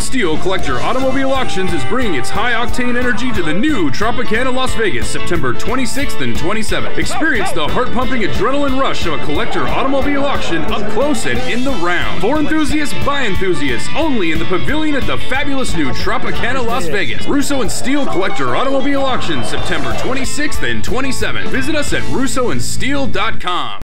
Steele Collector Automobile Auctions is bringing its high octane energy to the new Tropicana Las Vegas, September 26th and 27th. Experience the heart pumping adrenaline rush of a collector automobile auction up close and in the round. For enthusiasts, by enthusiasts, only in the pavilion at the fabulous new Tropicana Las Vegas. Russo and Steele Collector Automobile Auctions, September 26th and 27th. Visit us at russoandsteele.com.